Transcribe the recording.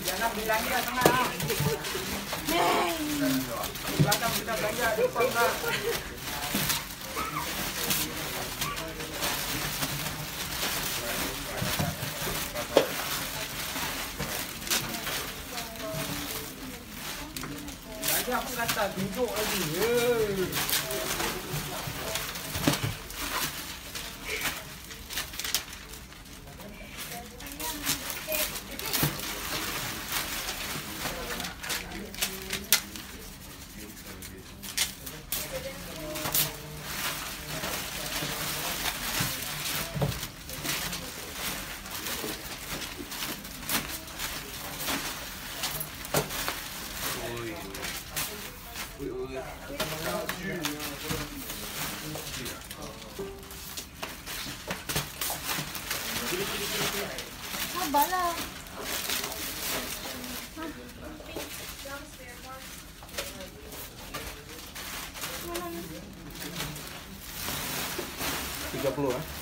Jangan belanja sangat ah. Belakang kita belanja di pangkat. Belanja aku kata duduk lagi. Hei. Sabarlah. 30 eh.